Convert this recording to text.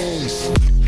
case.